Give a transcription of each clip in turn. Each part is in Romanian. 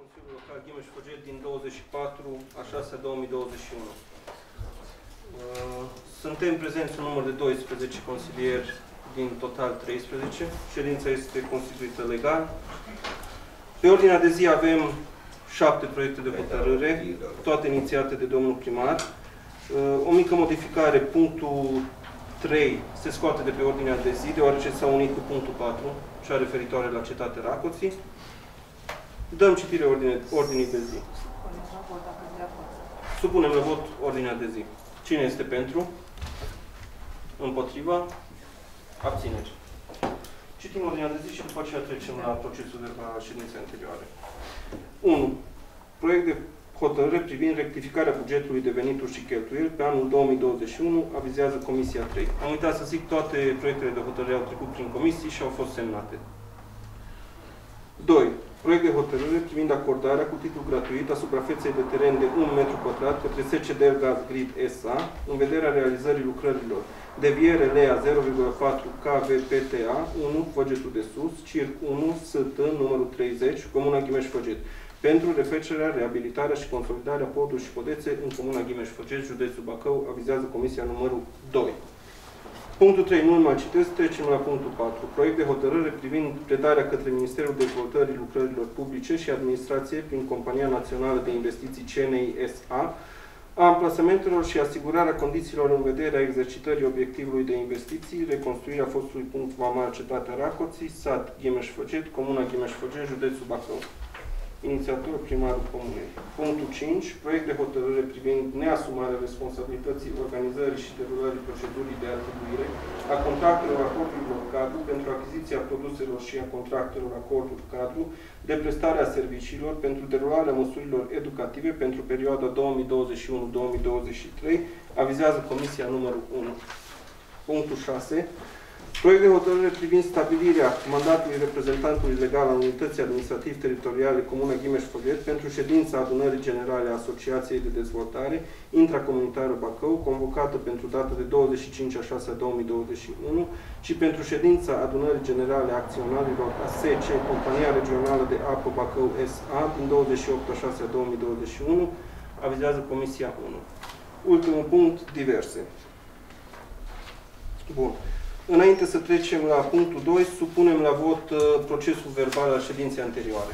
Consiliul Local Ghimeș Făget din 24 a 6 2021. Uh, Suntem prezenți un număr de 12 consilieri din total 13. Ședința este constituită legal. Pe ordinea de zi avem șapte proiecte de hotărâre, toate inițiate de domnul primar. Uh, O mică modificare, punctul 3 se scoate de pe ordinea de zi, deoarece s-a unit cu punctul 4, cea referitoare la cetatea Racoții. Dăm citire ordine, ordinii de zi. Supunem la vot ordinea de zi. Cine este pentru? Împotriva? Abțineri. Citim ordinea de zi și după aceea trecem la procesul de la ședinței anterioare. 1. Proiect de hotărâre privind rectificarea bugetului de venituri și cheltuieli pe anul 2021 avizează Comisia 3. Am uitat să zic, toate proiectele de hotărâre au trecut prin comisii și au fost semnate. 2. Proiect de hotărâre privind acordarea cu titlu gratuit a suprafeței de teren de 1 m pătrat către SCD Gas Grid SA în vederea realizării lucrărilor deviere LEA 0,4 KVPTA 1, Făgetul de Sus, CIRC 1, ST, numărul 30, Comuna Ghimeș-Făget, pentru refecerea, reabilitarea și consolidarea poduri și podețe în Comuna Ghimeș-Făget, județul Bacău, avizează Comisia numărul 2. Punctul 3, nu mai citesc, trecem la punctul 4. Proiect de hotărâre privind predarea către Ministerul Dezvoltării Lucrărilor Publice și Administrație prin Compania Națională de Investiții CNI SA a amplasamentelor și asigurarea condițiilor în vederea exercitării obiectivului de investiții, reconstruirea fostului punct vamal Cetatea Racoții, sat Ghimeș-Făget, Comuna Ghimeș-Făget, județul Bacău. Inițiator primarul comunei. Punctul 5. Proiect de hotărâre privind neasumarea responsabilității organizării și derulării procedurii de atribuire a contractelor acordurilor cadru pentru achiziția produselor și a contractelor acorduri cadru de prestare a serviciilor pentru derularea măsurilor educative pentru perioada 2021-2023, avizează Comisia numărul 1. Punctul 6. Proiect de hotărâre privind stabilirea mandatului reprezentantului legal al Unității Administrativ-Teritoriale Comuna Ghimeș-Făget pentru ședința adunării generale a Asociației de Dezvoltare intracomunitară Bacău, convocată pentru data de 25 a 6 2021 și pentru ședința adunării generale a acționarilor ASC, Compania Regională de Apă Bacău SA, din 28 a 6 2021, avizează Comisia 1. Ultimul punct, diverse. Bun. Înainte să trecem la punctul 2, supunem la vot uh, procesul verbal al ședinței anterioare.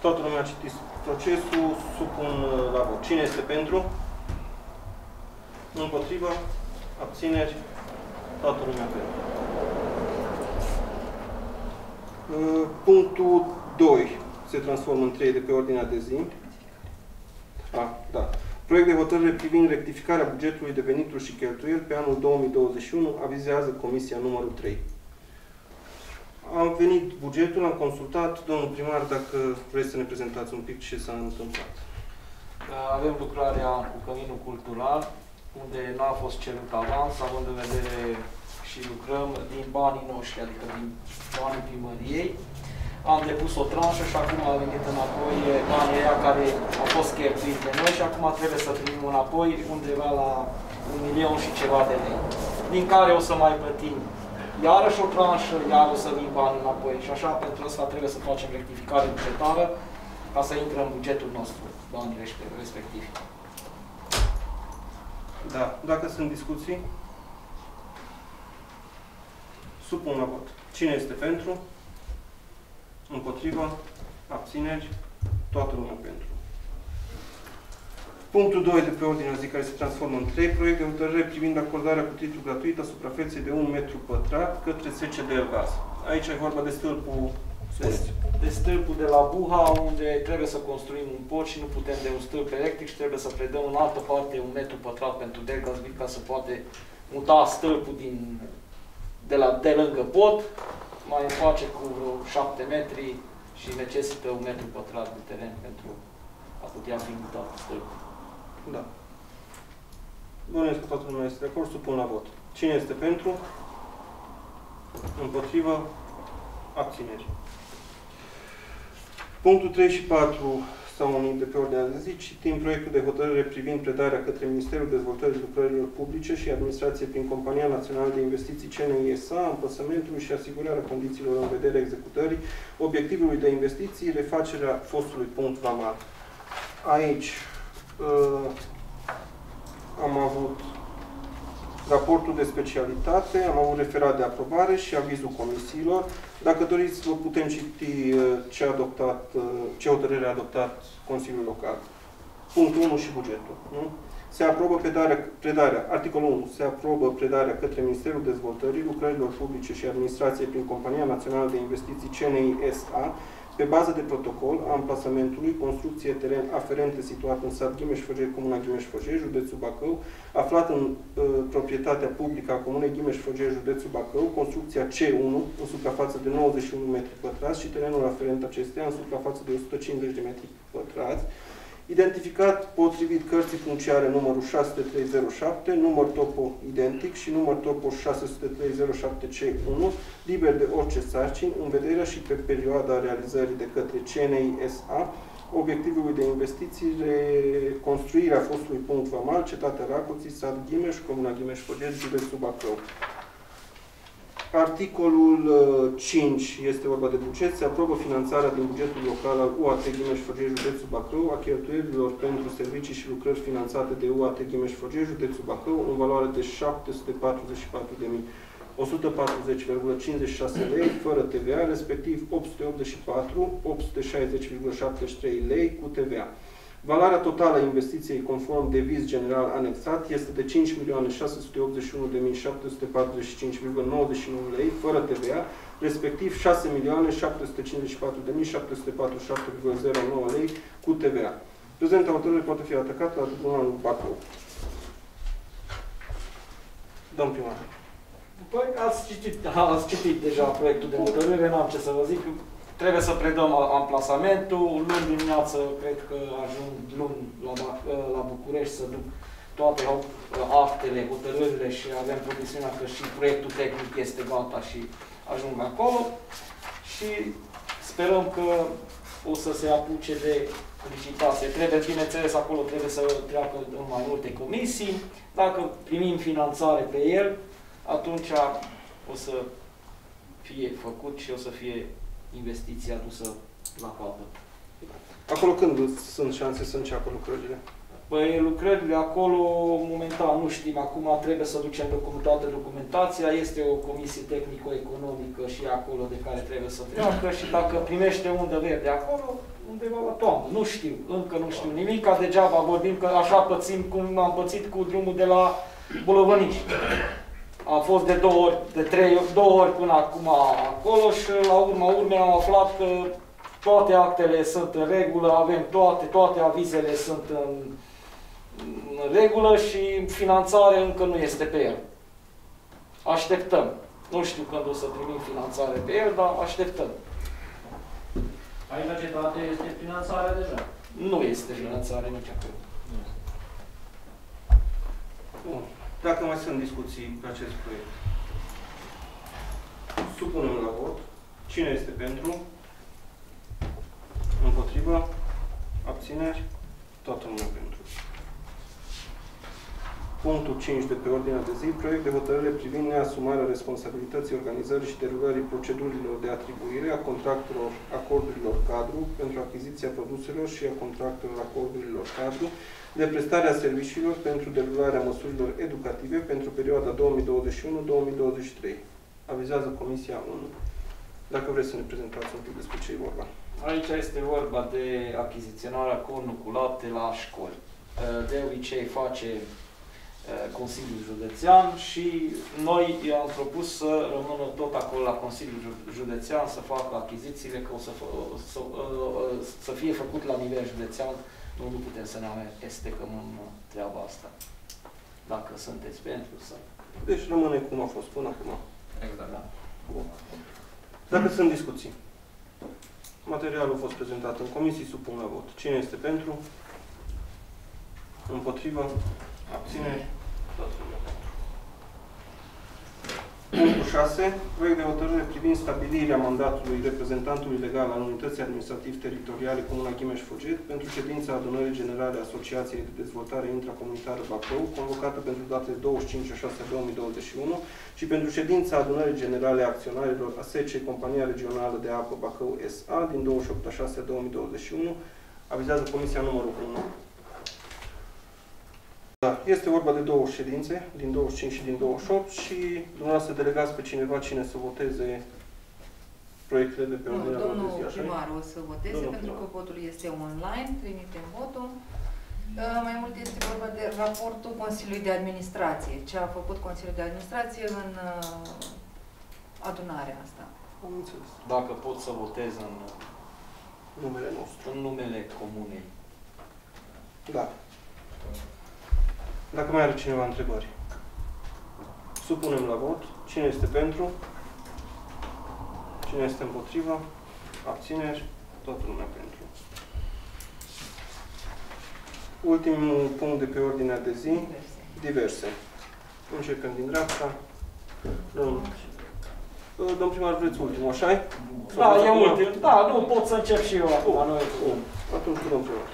Toată lumea a citit procesul, supun uh, la vot. Cine este pentru? Împotrivă? Abțineri? Toată lumea pentru. Uh, Punctul 2 se transformă în 3 de pe ordinea de zi. A, da. Proiect de hotărâre privind rectificarea bugetului de venituri și cheltuieli pe anul 2021 avizează Comisia numărul 3. Am venit bugetul, am consultat. Domnul primar, dacă vreți să ne prezentați un pic ce s-a întâmplat. Avem lucrarea cu Căminul Cultural, unde n-a fost cerut avans, având în vedere și lucrăm din banii noștri, adică din banii primăriei. Am depus o tranșă și acum a venit înapoi banii aia care au fost cheltuiți de noi și acum trebuie să primim înapoi undeva la un milion și ceva de lei. Din care o să mai plătim iarăși o tranșă, iar o să vin bani înapoi. Și așa, pentru asta trebuie să facem rectificare bugetară ca să intre în bugetul nostru banii respectivi. Da. Dacă sunt discuții, supun la vot. Cine este pentru? Împotriva? Abțineri? Toată lumea pentru. Punctul 2 de pe ordinea zi care se transformă în 3, proiect de hotărâre privind acordarea cu titlu gratuit a suprafeței de 1 metru pătrat către SCD Gaz. Aici e vorba de stâlpul de, de stâlpul de la Buha, unde trebuie să construim un pod și nu putem de un stâlp electric și trebuie să predăm în altă parte un metru pătrat pentru Delgazvik ca să poate muta stâlpul din, de, la, de lângă pod, mai face cu vreo 7 metri și necesită un metru pătrat de teren pentru a putea fi mutat stâlpul. Da. Bănuiesc că toată lumea este de acord, supun la vot. Cine este pentru? Împotrivă? Abțineri. Punctul 3 și 4 sau unii de pe ordinea de zi, citim proiectul de hotărâre privind predarea către Ministerul Dezvoltării Lucrărilor Publice și Administrație prin Compania Națională de Investiții CNISA, împăsămentului și asigurarea condițiilor în vederea executării obiectivului de investiții, refacerea fostului punct vamal. Aici uh, am avut raportul de specialitate, am avut referat de aprobare și avizul comisiilor. Dacă doriți, vă putem citi uh, ce, a adoptat, uh, ce hotărâre a adoptat Consiliul Local. Punctul 1 și bugetul. Nu? Se aprobă predarea, predarea, articolul 1, se aprobă predarea către Ministerul Dezvoltării, Lucrărilor Publice și Administrației prin Compania Națională de Investiții CNI SA pe bază de protocol a amplasamentului, construcție teren aferente situat în sat Ghimeș-Făgei, Comuna Ghimeș-Făgei, județul Bacău, aflat în uh, proprietatea publică a Comunei Ghimeș-Făgei, județul Bacău, construcția C1 în suprafață de 91 metri pătrați și terenul aferent acestea în suprafață de 150 de metri pătrați, identificat potrivit cărții funciare numărul 6307, număr topo identic și număr topo 60307C1, liber de orice sarcini, în vederea și pe perioada realizării de către CNISA, obiectivului de investiții, reconstruirea fostului punct vamal, cetatea Racoții, sat Ghimeș, Comuna Ghimeș-Făget, județul Bacău. Articolul 5 uh, este vorba de buget. Se aprobă finanțarea din bugetul local al UAT Ghimeș-Făgei, județul Bacău, a cheltuielilor pentru servicii și lucrări finanțate de UAT Ghimeș-Făgei, județul Bacău, în valoare de 744.140,56 lei, fără TVA, respectiv 884, 860,73 lei cu TVA. Valoarea totală a investiției conform deviz general anexat este de 5.681.745,99 lei, fără TVA, respectiv 6.754.747,09 lei cu TVA. Prezenta hotărâre poate fi atacată la Tribunalul Bacău. Domn primar. Păi, ați citit, ați citit deja proiectul de hotărâre, n-am ce să vă zic. Trebuie să predăm amplasamentul. Luni dimineață, cred că ajung luni la, la București să duc toate actele, hotărârile și avem promisiunea că și proiectul tehnic este gata și ajung acolo. Și sperăm că o să se apuce de licitație. Trebuie, bineînțeles, acolo trebuie să treacă în mai multe comisii. Dacă primim finanțare pe el, atunci o să fie făcut și o să fie investiția adusă la capăt. Acolo când sunt șanse să înceapă lucrările? Păi lucrările acolo, momentan nu știm, acum trebuie să ducem toată documentația, este o comisie tehnico-economică și acolo de care trebuie să treacă și dacă primește undă verde acolo, undeva la toamnă. Nu știu, încă nu știu nimic, ca degeaba vorbim că așa pățim cum am pățit cu drumul de la Bolovănici. Am fost de două ori, de trei, două ori până acum acolo și la urma urmei am aflat că toate actele sunt în regulă, avem toate, toate avizele sunt în, în regulă și finanțare încă nu este pe el. Așteptăm. Nu știu când o să primim finanțare pe el, dar așteptăm. Aici la cetate este finanțare deja? Nu este finanțare nici acolo. Bun. Dacă mai sunt discuții pe acest proiect. Supunem la vot. Cine este pentru? Împotriva? Abțineri? Toată lumea pentru. Punctul 5 de pe ordinea de zi, proiect de hotărâre privind neasumarea responsabilității organizării și derulării procedurilor de atribuire a contractelor acordurilor cadru pentru achiziția produselor și a contractelor acordurilor cadru de prestare a serviciilor pentru derularea măsurilor educative pentru perioada 2021-2023. Avizează Comisia 1. Dacă vreți să ne prezentați un pic despre ce e vorba. Aici este vorba de achiziționarea cornului cu lapte la școli. De obicei face Consiliul Județean și noi i-am propus să rămână tot acolo la Consiliul Județean să facă achizițiile, că o să, să, să fie făcut la nivel județean nu, nu putem să ne amestecăm în treaba asta. Dacă sunteți pentru să... Deci rămâne cum a fost până acum. Exact, da. Bun. Dacă sunt discuții. Materialul a fost prezentat în comisii, supun la vot. Cine este pentru? Împotrivă? Abține? Toată lumea pentru. Punctul 6. Proiect de hotărâre privind stabilirea mandatului reprezentantului legal al Unității Administrativ-Teritoriale Comuna Ghimeș-Foget pentru ședința adunării generale a Asociației de Dezvoltare Intracomunitară Bacău, convocată pentru datele 25-6-2021 și pentru ședința adunării generale a acționarilor ASECE Compania Regională de Apă Bacău SA din 28-6-2021, avizează Comisia numărul 1. Da, este vorba de două ședințe, din 25 și din 28 și dumneavoastră delegați pe cineva cine să voteze proiectele de pe Nu, ordinea domnul de zi, așa primar o să voteze Domnul pentru că primar. votul este online, trimitem votul. Uh, Mai mult este vorba de raportul Consiliului de Administrație, ce a făcut Consiliul de Administrație în uh, adunarea asta. Am înțeles. Dacă pot să votez în, Numele nostru. în numele comunei. Da. Dacă mai are cineva întrebări. Supunem la vot. Cine este pentru? Cine este împotriva? Abțineri? Toată lumea pentru. Ultimul punct de pe ordinea de zi. Diverse. Diverse. Începem din dreapta. Domnul, domn primar, vreți ultimul, așa -i? Da, e ultim. Da, nu, pot să încep și eu acum, nu e Bun. Atunci, domn primar.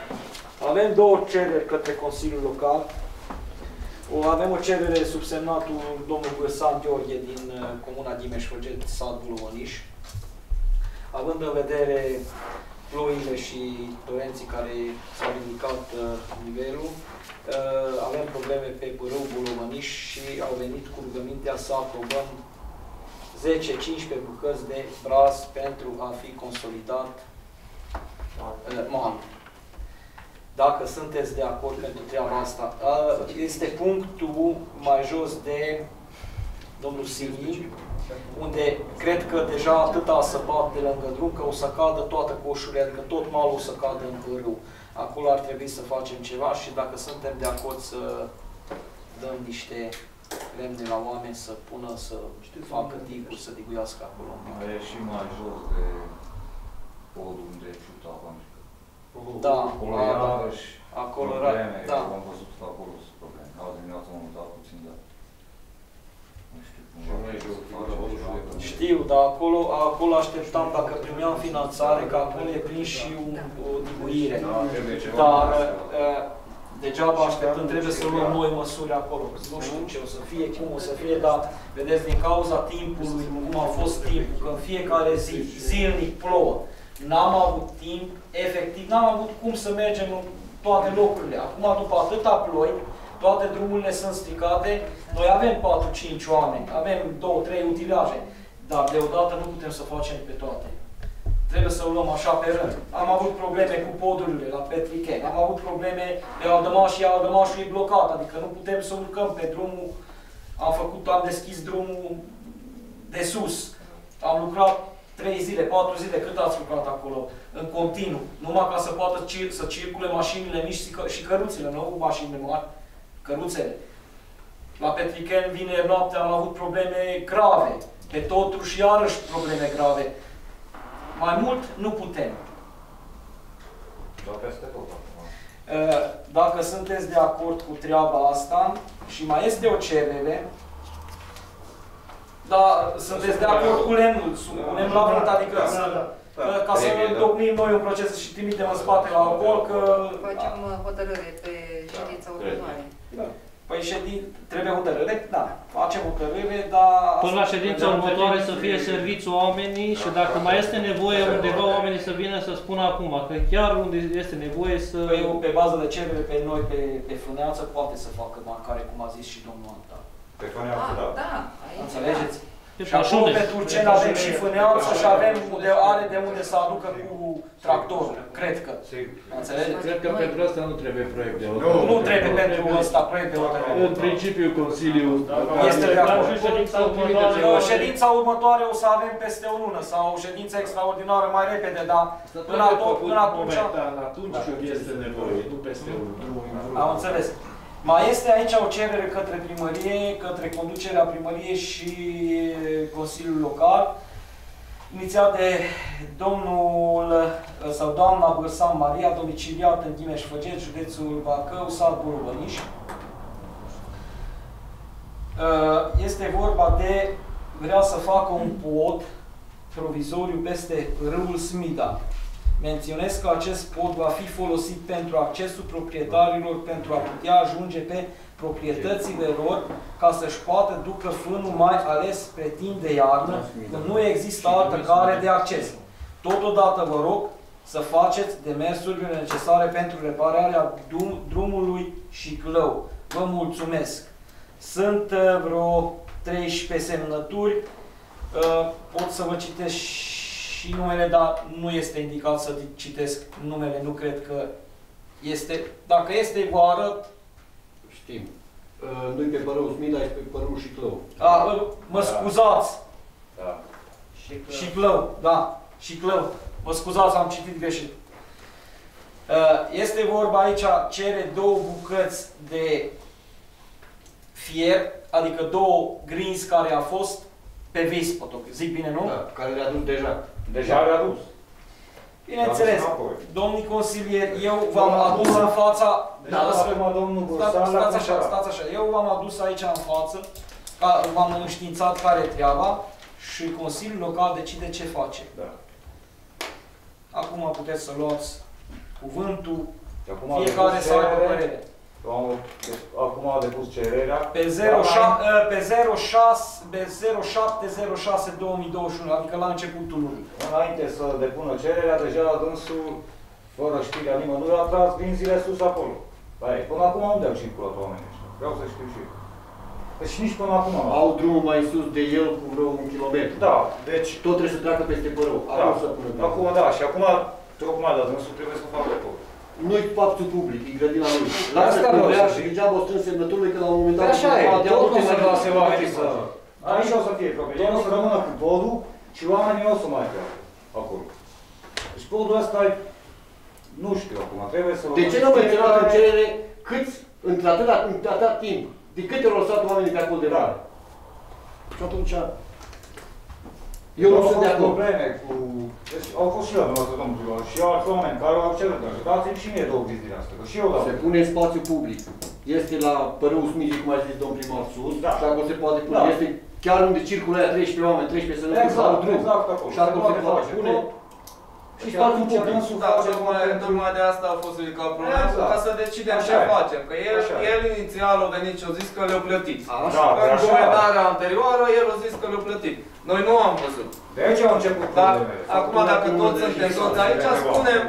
Avem două cereri către Consiliul Local. O, avem o cerere subsemnatul domnul Găsan Gheorghe din uh, Comuna Dimeș-Făget, sat Bulomăniș. Având în vedere ploile și torenții care s-au ridicat uh, nivelul, uh, avem probleme pe pârâu Bulomăniș și au venit cu rugămintea să aprobăm 10-15 bucăți de braz pentru a fi consolidat uh, malul dacă sunteți de acord pentru treaba asta. A, Este punctul mai jos de domnul Simi, unde cred că deja atât a săpat de lângă drum că o să cadă toată coșurile, adică tot malul o să cadă în pârâu. Acolo ar trebui să facem ceva și dacă suntem de acord să dăm niște lemne la oameni să pună, să facă tiguri, să diguiască acolo. Mai e și mai jos de podul unde ciuta Vanșcă. Da, Acolo da, da. iarăși Acolo era, probleme, da. am văzut că acolo sunt probleme. Azi dimineața m-am mutat puțin, dar nu știu cum Și noi și eu, face fără ceva. văzut. Știu, dar acolo, acolo așteptam dacă primeam finanțare, că acolo e prins și un, o dibuire. Da, trebuie ceva. Dar uh, degeaba așteptăm, trebuie să luăm noi măsuri acolo. Nu știu ce o să fie, cum o să fie, dar vedeți, din cauza timpului, cum a fost timpul, că în fiecare zi, zilnic plouă, n-am avut timp, efectiv, n-am avut cum să mergem în toate locurile. Acum, după atâta ploi, toate drumurile sunt stricate, noi avem 4-5 oameni, avem 2-3 utilaje, dar deodată nu putem să facem pe toate. Trebuie să o luăm așa pe rând. Am avut probleme cu podurile la Petrichen, am avut probleme de Aldămaș și Aldămașul e blocat, adică nu putem să urcăm pe drumul, am făcut, am deschis drumul de sus, am lucrat 3 zile, 4 zile, cât ați lucrat acolo, în continuu, numai ca să poată cir- să circule mașinile mici și, că- și căruțele, nu mașinile mari, căruțele. La Petrichen, vineri noapte, am avut probleme grave, pe totuși iarăși probleme grave. Mai mult nu putem. Dar peste tot acum. Uh, Dacă sunteți de acord cu treaba asta și mai este o cerere, dar sunteți de acord cu lemnul, supunem la vot, adică să, că- ca să Trebuie, da. întocmim noi un proces și trimitem în spate la alcool, că... Facem uh, hotărâre pe ședința următoare. Păi ședin, trebuie hotărâre? Da, facem hotărâre, dar... Până la ședința următoare să fie serviți oamenii și dacă mai este nevoie undeva oamenii să vină să spună acum, că chiar unde este nevoie să... Păi eu, pe bază de cerere pe noi, pe, pe frâneață, poate să facă marcare, cum a zis și domnul Antal. Pe făneață, Ah, da. da, aici. Înțelegeți? Pe Și acolo Pașune. pe Turceni avem și fâneață și avem unde are de unde să aducă cu tractorul, cred că. Înțelegeți? Cred că pentru asta nu trebuie proiect de Nu. hotărâre. Nu trebuie pentru ăsta proiect de hotărâre. În principiu, Consiliul... Este de acord. Și ședința următoare. Că Ședința următoare o să avem peste o lună sau o ședință extraordinară mai repede, dar Asta până, trebuie atunci, făcut până atunci... momentan, atunci când este nevoie, nu peste un Am înțeles. Mai este aici o cerere către primărie, către conducerea primăriei și Consiliul Local, inițiat de domnul sau doamna Bărsan Maria, domiciliat în Ghimeș Făget, județul Bacău, sat Burubăniș. Este vorba de vrea să facă un pod provizoriu peste râul Smida. Menționez că acest pod va fi folosit pentru accesul proprietarilor pentru a putea ajunge pe proprietățile lor ca să-și poată ducă fânul mai ales spre timp de iarnă, când nu există altă cale de acces. Totodată vă rog să faceți demersurile necesare pentru repararea drum, drumului și clău. Vă mulțumesc! Sunt uh, vreo 13 semnături, Uh, pot să vă citesc și numele, dar nu este indicat să citesc numele, nu cred că este. Dacă este, vă arăt. Știm. Uh, Nu-i pe părău Smila, e pe părău și Clău. A, uh, mă scuzați, Da. și clău, da, și clău. Mă scuzați, am citit greșit. Uh, Este vorba aici, cere două bucăți de fier, adică două grinzi care a fost pe vis, potoc. zic bine, nu? Da, care le-a dus deja. Deja a adus. Bineînțeles. Dar înapoi. Domnii consilieri, eu v-am adus în fața... Da, acum domnul Stați, Bursan la stați așa, cumpărat. stați așa. Eu v-am adus aici în față, ca, v-am înștiințat care e treaba și Consiliul Local decide ce face. Da. Acum puteți să luați cuvântul, Și acum a fiecare depus să aibă cerere. părere. Domnul, deci, acum a depus cererea. Pe 07, pe 06, pe 0706 2021, adică la începutul lunii. Înainte să depună cererea, deja dânsul, fără știrea nimănui, a tras grinzile sus acolo. Da, e, până acum unde au circulat oamenii ăștia? Vreau să știu și eu. Deci nici până acum. nu. Au drumul mai sus de el cu vreo un kilometru. Da, deci Tot trebuie să treacă peste părău. Da, Acum să pună acum da, și acum tocmai la dânsul trebuie să facă tot. Nu-i spațiu public, e grădina lui. Lasă Asta că vreau vrea să și zic. degeaba o strâns semnăturile că la un moment dat... Așa e, cineva dea tot multe nu se mai- lase oamenii să... Aici o să fie probleme. El o să rămână cu podul și oamenii nu o să mai treacă acolo. Deci podul ăsta e... Nu știu acum, trebuie să... De ce nu au menționat în cerere câți, între atâta, între atâta timp, de câte ori au stat oamenii pe acolo de Da. mare? Și atunci... Eu nu Au sunt de fost acord. probleme cu... Deci au fost și la dumneavoastră, domnul primar, și alți oameni care au cerut, dar dați-mi și mie două viziile astea, că și eu dau. Se pune în spațiu public. Este la Părău Smizi, cum a zis domn primar sus, Da. și acolo se poate pune. Da. Este chiar unde circulă aia 13 oameni, 13 să nu Exact, exact, drum. exact acolo. Și acolo se poate pune. Și spațiu public. Da, tocmai, tocmai de asta a fost ridicat problema, Exact. ca să decidem Așa ce e. facem. Că el, Așa e. el inițial a venit și a zis că le-au plătit. Așa. Da, În așa. comentarea anterioară, el a zis că le-au plătit. Noi nu am văzut. De aici au început Dar problemele. acum dacă toți suntem toți aici, spunem...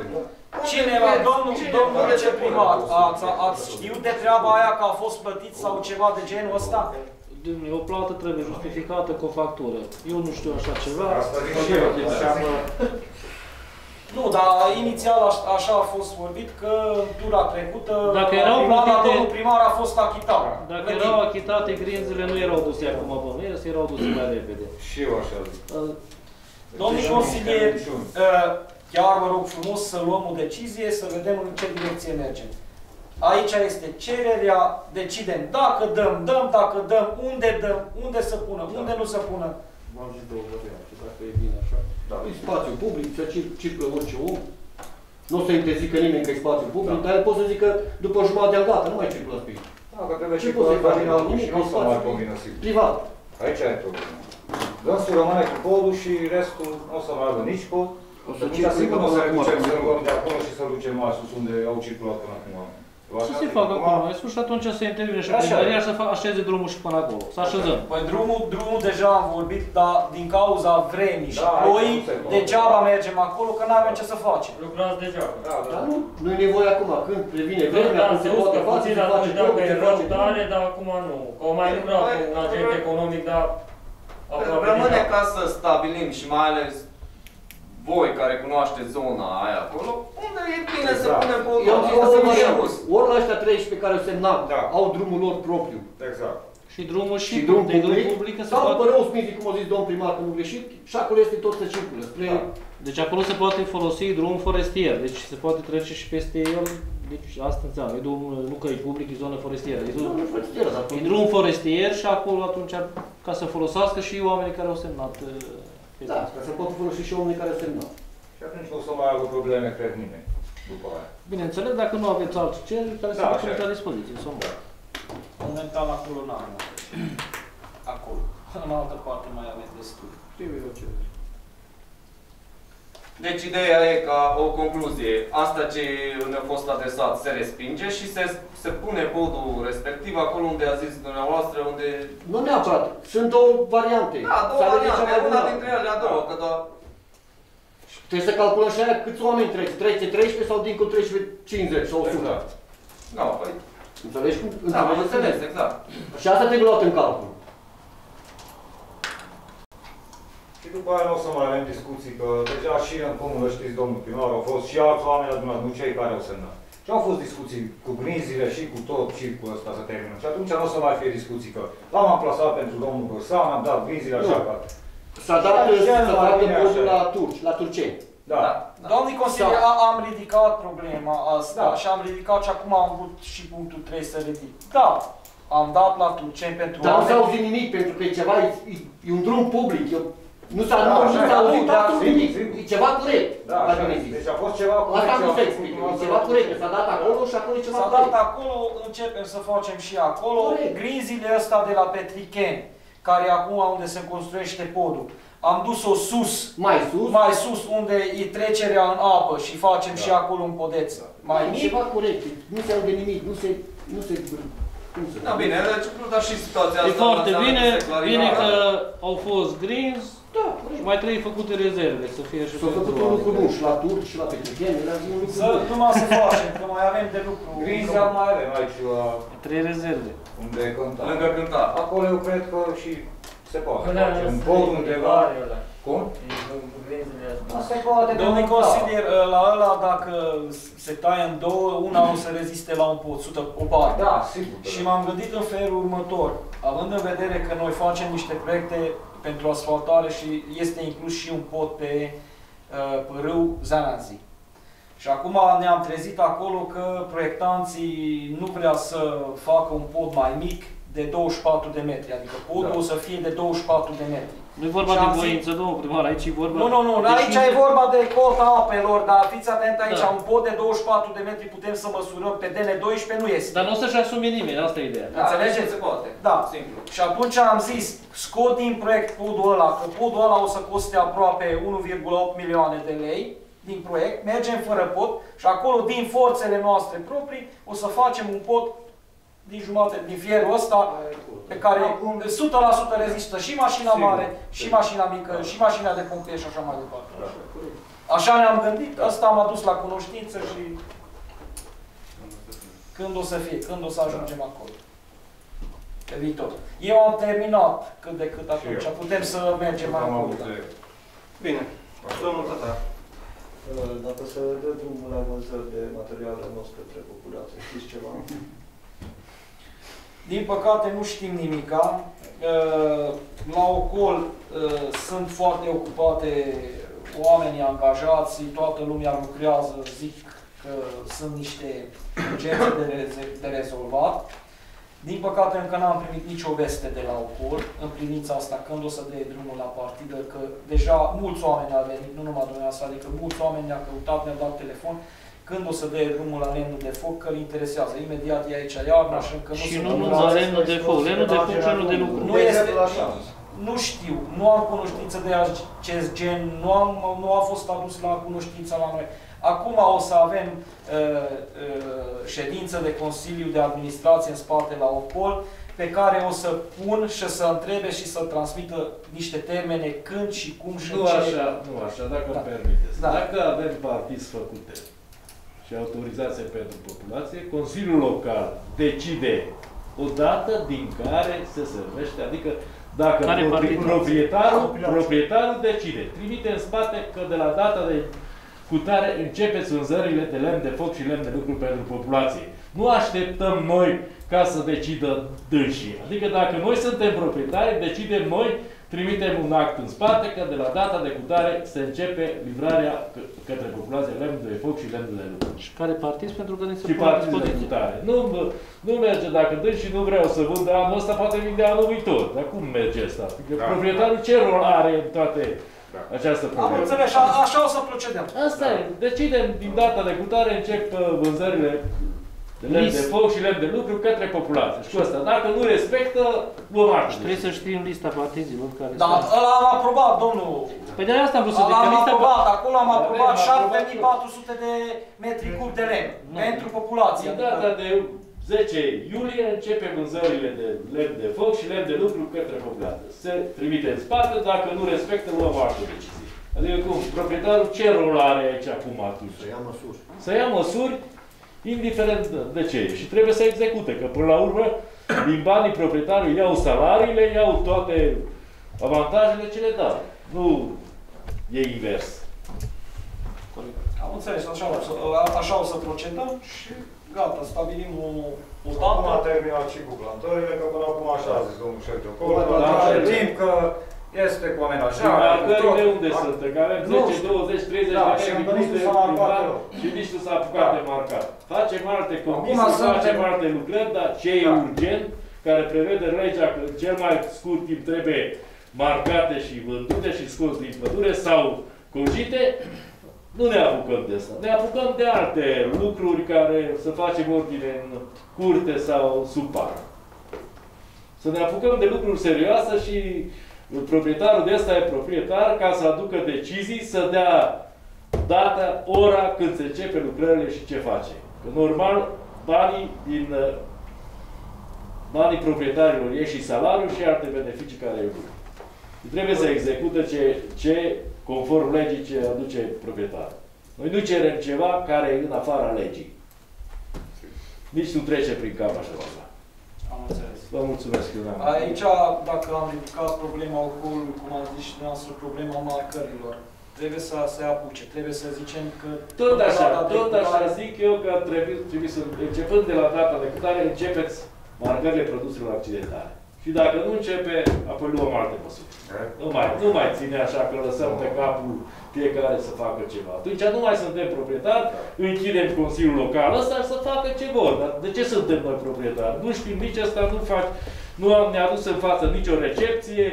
Cineva, domnul, Cine domnul face viceprimar, pune? ați, ați știut de treaba aia că a fost plătit sau ceva de genul ăsta? Dom'le, O plată trebuie justificată cu o factură. Eu nu știu așa ceva. Asta zic și eu. Înseamnă Nu, dar inițial aș- așa a fost vorbit că în tura trecută Dacă la erau primar, la plătite- domnul primar a fost achitat. Dacă Plătit. erau achitate grinzile, nu erau duse acum bănuiesc, erau duse mai repede. Și eu așa zic. Domnul Deci, consilier, niciun. uh, chiar vă rog frumos să luăm o decizie, să vedem în ce direcție mergem. Aici este cererea, decidem dacă dăm, dăm, dacă dăm, unde dăm, unde să pună, unde nu să pună. V-am zis două variante, dacă e bine așa. Da. E spațiu public, să cir circulă orice om. Nu o să interzică nimeni că e spațiu public, Da. dar el poate să zică după jumătate de gata, nu mai circulă pe aici. Da, că trebuie Ce și poți să cu faci? din altul și Nimic, nu e să mai spațiu combină sigur. Privat. Aici e problema. Dânsul rămâne cu podul și restul nu o să mai aibă nici pod. O să Atunci circulă sigur nu o să până acum. reducem, să luăm de acolo și să ducem mai sus unde au circulat până acum. Ce se fac acolo? Mai sus și atunci se intervine și Așa primăria e. să fa- așeze drumul și până acolo. Să așezăm. Păi drumul, drumul deja am vorbit, dar din cauza vremii și Da, ploi, nu se poate. degeaba mergem acolo, că nu avem ce să facem. Lucrați degeaba. Da, Dar da. nu, nu e nevoie acum, când previne Da, vremea, da, când se se poate uscă face, puțin se face atunci dacă tot, e se rău face tare, dar acum nu. Că au mai lucrat cu un agent economic, dar aproape Rămâne din- ca să stabilim și mai ales voi care cunoașteți zona aia acolo, unde e bine să Exact. punem Eu am podul, zis să o fie variantă. pus. Ori la ăștia 13 care au semnat, Da. au drumul lor propriu. Exact. Și drumul și, Și drum de drum public, public că se sau poate... părău smizi, cum a zis domn primar, că nu greșit, și acolo este tot să circulă. Spre... Da. Deci acolo se poate folosi drum forestier, deci se poate trece și peste el. Deci asta înseamnă, e drum, nu că e public, e zonă forestieră. E, Nu, drum, nu frontieră, dar e drum forestier și acolo atunci ca să folosească și oamenii care au semnat uh, Da, petiția. ca să pot folosi și oamenii care au semnat. Și atunci nu o să mai aibă probleme, cred nimeni, după aia. Bineînțeles, dacă nu aveți alți cereri care să Da, vă așa puneți e. la dispoziție. Să Da. Momentan acolo n-am. Acolo. în altă parte mai avem destul. Trebuie o cerere. Deci ideea e ca o concluzie, asta ce ne-a fost adresat se respinge și se, se pune podul respectiv acolo unde a zis dumneavoastră, unde... Nu neapărat. Sunt două variante. Da, două Să alege cea variante, mai una bună. dintre ele, a doua, că da... Trebuie să calculăm și aia câți oameni trec. 313 sau dincolo 350 sau 100. Exact. Da, păi, Înțelegi cum? da, am Înțelegi înțeles, exact. Și asta trebuie luat în calcul. Și după aia nu o să mai avem discuții, că deja și în comună, știți, domnul primar, au fost și alți oameni adunați, nu cei care au semnat. Și au fost discuții cu grinzile și cu tot circul ăsta să termină. Și atunci nu o să mai fie discuții, că l-am amplasat pentru domnul Gărsan, am dat grinzile așa, Nu. că... S-a dat, Și s-a așa, dat bine, podul așa. la turci, la turceni. Da. Da. Domnii consilieri, Da. a- am ridicat problema asta Da. și am ridicat și acum am vrut și punctul 3 să ridic. Da, am dat la Turceni pentru Dar nu s-a oameni. auzit nimic, pentru că e ceva, e, e un drum public. E, nu s-a Da, nu, așa nu e. s-a auzit Da, absolut sigur, nimic. sigur. E ceva corect. Da, dacă așa mi-ai e. zis. Deci a fost ceva Asta corect. nu ceva se făcut, explică. nu E a ceva fost- corect. că S-a dat acolo și acolo e ceva S-a dat corect. acolo, începem să facem și acolo. Corect. Grinzile ăsta de la Petricheni, care e acum unde se construiește podul, am dus-o sus, Mai sus. mai sus, unde e trecerea în apă și facem Da. și acolo un podeț mai E mic. ceva corect. Nu se aude nimic. Nu se... Nu se... Cum să Da, bine, deci, nu, dar și situația E asta foarte înseamnă bine, că se clarifică. bine că au fost greens Da, și corect. mai trebuie făcute rezerve să fie și S-a făcut un lucru bun și la turci și la petrigeni. Era zi un lucru Să, bun. numai să facem, că mai avem de lucru. Grinza mai avem aici la Trei rezerve. unde e cântat. Lângă cântat. Acolo eu cred că și se poate Ăla face. Un sunt pod de undeva. mare ăla. Cum? E în grinzile astea. Asta e poate de Domnul montat. consilier, la ăla dacă se taie în două, una o să reziste la un pod, 100, o parte. Da, sigur. că Și da. m-am gândit în felul următor, având în vedere că noi facem niște proiecte pentru asfaltare și este inclus și un pod pe uh, râu Zananzi. Și acum ne-am trezit acolo că proiectanții nu vrea să facă un pod mai mic de 24 de metri, adică podul Da. o să fie de 24 de metri. Nu e vorba Și de am zis- voință, domnul primar, aici e vorba... Nu, nu, nu, Deci aici nu e se- vorba de cota apelor, dar fiți atent aici, Da. un pod de 24 de metri putem să măsurăm pe DN12 nu este. Dar nu o să-și asume nimeni, asta e ideea. Da, Înțelegeți? deci se poate. Da. Simplu. Și atunci am zis, scot din proiect podul ăla, că podul ăla o să coste aproape 1,8 milioane de lei din proiect, mergem fără pod și acolo din forțele noastre proprii o să facem un pod din jumate, din fierul ăsta, pe care 100% rezistă și mașina Sigur. mare, și mașina mică, și mașina de pompieri și așa mai departe. Da. Așa ne-am gândit, asta am adus la cunoștință și când o să fie, când o să ajungem acolo. Pe viitor. Eu am terminat cât de cât atunci, eu. putem să mergem mai Am acolo. avut de... Bine. Domnul Tata. Dacă se dă drumul la vânzări de materiale noastre către populație, știți ceva? Din păcate nu știm nimica. Uh, La Ocol uh, sunt foarte ocupate oamenii angajați, toată lumea lucrează, zic că sunt niște urgențe de, reze- de rezolvat. Din păcate încă n-am primit nicio veste de la Ocol în privința asta, când o să dea drumul la partidă, că deja mulți oameni au venit, nu numai dumneavoastră, adică mulți oameni ne-au căutat, ne-au dat telefon, când o să dea drumul la lemnul de foc, că îl interesează. Imediat e aici iarna și încă nu Și se nu, nu, lucrează. dar lemnul de foc, lemnul de foc și lemnul de lucru. Nu este, nu știu, nu am cunoștință de acest gen, nu, am, nu a fost adus la cunoștință la noi. Acum o să avem uh, uh, ședință de Consiliu de Administrație în spate la OPOL, pe care o să pun și să întrebe și să transmită niște termene când și cum și Nu în ce... așa, nu așa, dacă Da. îmi permiteți. Da. Dacă avem partiți făcute și autorizație pentru populație, Consiliul Local decide o dată din care se servește, adică dacă Care propri- partid? proprietarul, proprietarul decide, trimite în spate că de la data de cutare începeți vânzările de lemn de foc și lemn de lucru pentru populație. Nu așteptăm noi ca să decidă dânsii. Adică dacă noi suntem proprietari, decidem noi, trimitem un act în spate că de la data de cutare se începe livrarea că- către populație lemn de foc și lemn de lucru. Și care partid? Pentru că ne se Și pune la partid de dispoziție. cutare. Nu, nu merge dacă dânsii nu vreau să vând anul ăsta, poate vinde anul viitor. Dar cum merge asta? Adică Da. proprietarul ce rol are în toate Da. această Am problemă? înțeles, și a- așa o să procedăm. Asta e. Decidem din data de cutare, încep uh, vânzările de lemn de List. foc și lemn de lucru către populație. Și cu asta, dacă nu respectă, luăm acte. Și trebuie să știm lista partizilor care Da, sunt. ăla am aprobat, domnul. Păi de asta am vrut să zic, Ăla că am lista aprobat, acolo am Avem, aprobat am aprobat 7400 de metri cub de lemn pentru populație. Din data de 10 iulie începe vânzările de lemn de foc și lemn de lucru către populație. Se trimite în spate, dacă nu respectă, luăm altă decizie. Adică cum? Proprietarul ce rol are aici acum atunci? Să ia măsuri. Să ia măsuri, indiferent de ce e. Și trebuie să execute, că până la urmă, din banii proprietarului iau salariile, iau toate avantajele ce le dau. Nu e invers. Am înțeles, așa o să, așa o să procedăm și gata, stabilim o, o Acum dată. a terminat și cu plantările, că până acum așa a zis domnul șef de acolo, Cu dar plantările. timp că este cu Și amenajarea, cu marcările tot. unde sunt? Că avem Nu 10, 20, 30 Da, de și metri încă nici nu de s-a marcat privat deloc. și nici nu s-a apucat Da. de marcat. Facem alte comisii, suntem- facem alte lucrări, dar ce e Da. urgent, care prevede legea că cel mai scurt timp trebuie marcate și vândute și scos din pădure sau cogite, nu ne apucăm de asta. Ne apucăm de alte lucruri care să facem ordine în curte sau sub par. Să ne apucăm de lucruri serioase și proprietarul de ăsta e proprietar ca să aducă decizii, să dea data, ora când se începe lucrările și ce face. Că normal, banii din uh, banii proprietarilor e și salariul și alte beneficii care îi duc. Și trebuie să execute ce, ce conform legii ce aduce proprietarul. Noi nu cerem ceva care e în afara legii. Nici nu trece prin cap așa ceva. Am înțeles. Vă mulțumesc, Ioana. Aici, dacă am ridicat problema alcoolului, cum a zis și dumneavoastră, problema marcărilor, trebuie să se apuce, trebuie să zicem că... Tot așa, data de tot așa cutare- zic eu că trebuie, trebuie să, începând de la data de câtare, începeți marcările produselor accidentale. Și dacă nu începe, apoi luăm alte măsuri. Nu mai, nu mai ține așa că lăsăm pe capul fiecare să facă ceva. Atunci nu mai suntem proprietari, închidem Consiliul Local ăsta să facă ce vor. Dar de ce suntem noi proprietari? Nu știm nici asta, nu fac, nu am ne adus în față nicio recepție,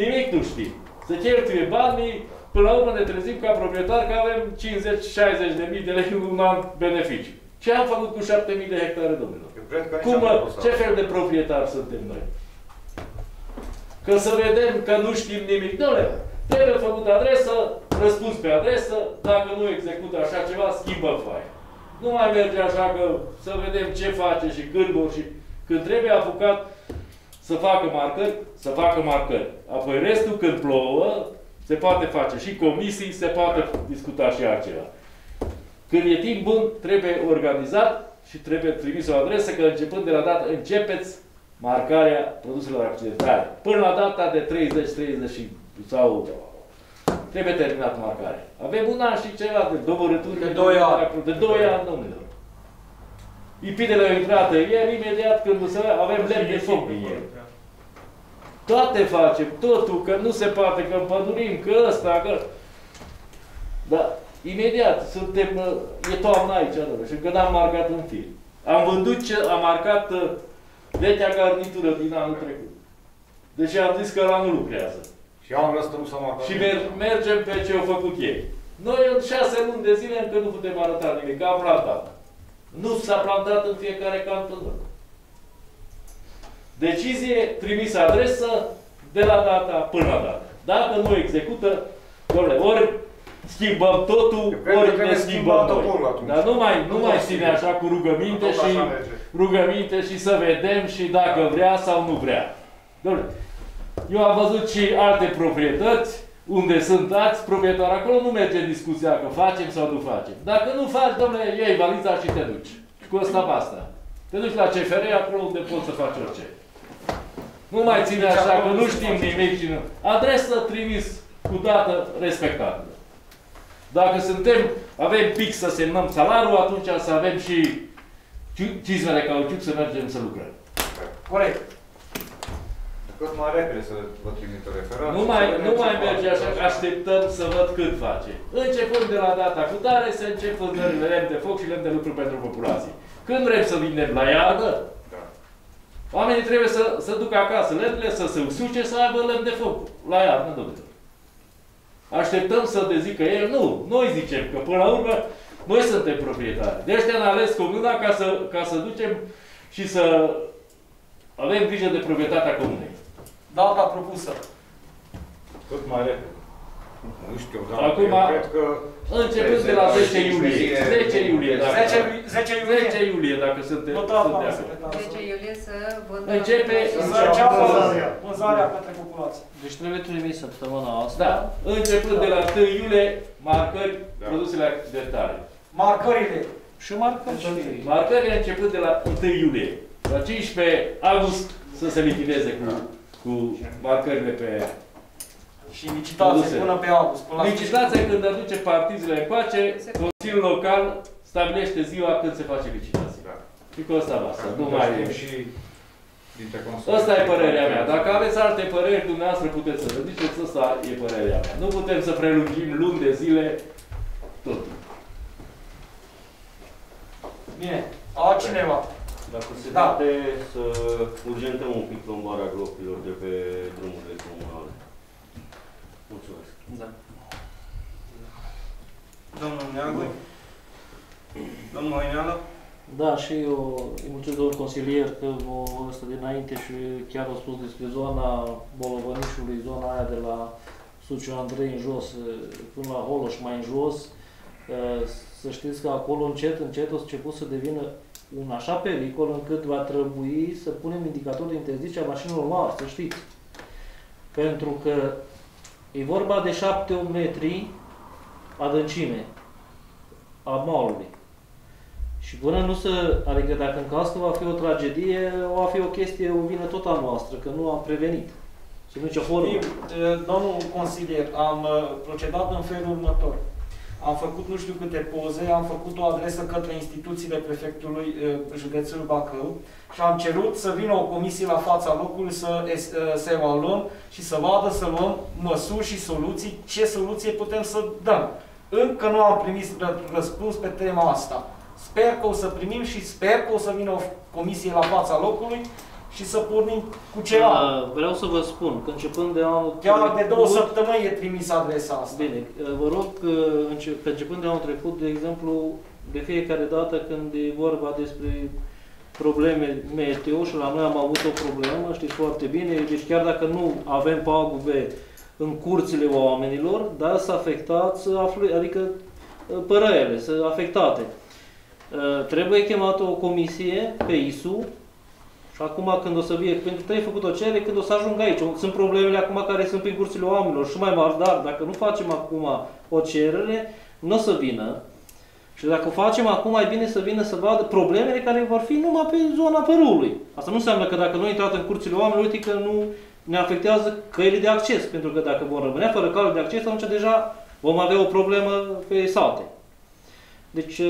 nimic nu știm. Să cheltuie banii, până la urmă ne trezim ca proprietari că avem 50-60 de mii de lei un an beneficiu. Ce am făcut cu 7.000 de hectare, domnilor? Eu cred că nici Cum, am mă, propus ce asta. fel de proprietari suntem noi? Că să vedem că nu știm nimic. Doamne, trebuie făcut adresă, răspuns pe adresă, dacă nu execută așa ceva, schimbă foaia. Nu mai merge așa că să vedem ce face și când vor și când trebuie apucat să facă marcări, să facă marcări. Apoi restul când plouă, se poate face și comisii, se poate discuta și altceva. Când e timp bun, trebuie organizat și trebuie trimis o adresă că începând de la dată începeți marcarea produselor accidentale. Până la data de 30, 30 și- sau trebuie terminat marcarea. Avem un an și ceva de doborâturi. De doi ani. De 2 ani, domnilor. Ipidele au intrat ieri, imediat când se avem lemn de foc din el. Toate facem, totul, că nu se poate, că împădurim, că ăsta, că... Dar, imediat, suntem, uh, e toamna aici, domnule, și încă n-am marcat un fir. Am vândut ce, am marcat uh, vechea garnitură din anul trecut. Deci am zis că la nu lucrează. Și am răstă nu s-a marcat. Și mer mergem pe ce au făcut ei. Noi în șase luni de zile încă nu putem arăta nimic, am plantat. Nu s-a plantat în fiecare canton. Decizie, trimisă adresă, de la data până la data. Dacă nu execută, domnule, ori schimbăm totul, Eu cred că ori ne trebuie schimbăm schimbat noi. totul atunci. Dar nu mai, nu Nu mai mai ține schimbăm. așa cu rugăminte Tot și așa merge. rugăminte și să vedem și dacă vrea sau nu vrea. Domnule, eu am văzut și alte proprietăți unde sunt alți proprietari. Acolo nu merge discuția că facem sau nu facem. Dacă nu faci, domnule, iei valiza și te duci. Și cu asta basta. Te duci la CFR, acolo unde poți să faci orice. Nu mai ține Nici așa, acolo că nu nu se știm face. nimic și nu. Adresă trimis cu dată respectabilă. Dacă suntem, avem pic să semnăm salariul, atunci să avem și ci- cizmele cauciuc să mergem să lucrăm. Corect. Cât mai repede să vă trimit referat. Nu mai, nu mai merge așa, că așteptăm să văd cât face. Începând de la data cu tare, se încep vânzările lemn de foc și lemn de lucru pentru populație. Când vrem să vindem la iarnă, Da. Oamenii trebuie să, să ducă acasă lemnele, să se usuce, să aibă lemn de foc la iarnă, domnule. Așteptăm să dezică el? Nu. Noi zicem că până la urmă Noi suntem proprietari. De ăștia ne-a ales comuna ca să, ca să ducem și să avem grijă de proprietatea comunei. Data propusă. Cât mai repede. Nu știu, dar Acum, eu cred că... începând de la 10 iulie. 10 iulie, dacă, 10, 10 iulie. 10 iulie, dacă suntem, Notat, sunt de doamna acord. secretară. 10 iulie să vândă Începe Să Să înceapă vânzarea. vânzarea către populație. Deci trebuie trimis săptămâna asta. Da, începând de la 1 iulie, marcări, produsele alimentare. Marcările. Și marcăm și... Marcările începând de la 1 iulie. La 15 august să se lichideze cu, cu marcările pe... Și licitație Produse. până pe august. Până la Licitația când aduce partizile încoace, Consiliul Local stabilește ziua când se face licitația. Și cu ăsta basta. Nu mai Știm e. și dintre consumatorii. Asta e părerea mea. Dacă aveți alte păreri, dumneavoastră puteți să vă ziceți, asta e părerea mea. Nu putem să prelungim luni de zile tot. Bine. Altcineva. Dacă se Da. poate să urgentăm un pic plombarea glopilor de pe drumurile comunale. Mulțumesc. Da. Domnul Neagă? Domnul Haineală? Da, și eu îi mulțumesc domnul consilier că o ăsta dinainte și chiar au spus despre zona Bolovănișului, zona aia de la Suciu Andrei în jos până la Holoș mai în jos. Eh, Să știți că acolo încet, încet o să început să devină un așa pericol încât va trebui să punem indicator de interzice a mașinilor mari, să știți. Pentru că e vorba de 7-8 metri adâncime a malului. Și până nu se, adică dacă în caz că va fi o tragedie, va fi o chestie, o vină tot a noastră, că nu am prevenit. Și nicio formă. Știu, eh, domnul consilier, am eh, procedat în felul următor. Am făcut nu știu câte poze, am făcut o adresă către instituțiile prefectului eh, județul Bacău și am cerut să vină o comisie la fața locului să, es- eh, să evaluăm și să vadă să luăm măsuri și soluții, ce soluție putem să dăm. Încă nu am primit ră- răspuns pe tema asta. Sper că o să primim și sper că o să vină o comisie la fața locului și să pornim cu ceva. Uh, Vreau să vă spun că începând de anul Chiar de două trecut- săptămâni e trimis adresa asta. Bine, uh, vă rog că înce- că începând de anul trecut, de exemplu, de fiecare dată când e vorba despre probleme meteo și la noi am avut o problemă, știți foarte bine, deci chiar dacă nu avem pagube în curțile oamenilor, dar să afectați, aflu- adică uh, părăele, să afectate. Uh, Trebuie chemată o comisie pe ISU și acum când o să vie, pentru că trebuie făcut o cerere când o să ajung aici. Sunt problemele acum care sunt prin curțile oamenilor și mai mari, dar dacă nu facem acum o cerere, nu o să vină. Și dacă o facem acum, mai bine să vină să vadă problemele care vor fi numai pe zona părului. Asta nu înseamnă că dacă noi intrat în curțile oamenilor, uite că nu ne afectează căile de acces, pentru că dacă vor rămâne fără cale de acces, atunci deja vom avea o problemă pe sate. Deci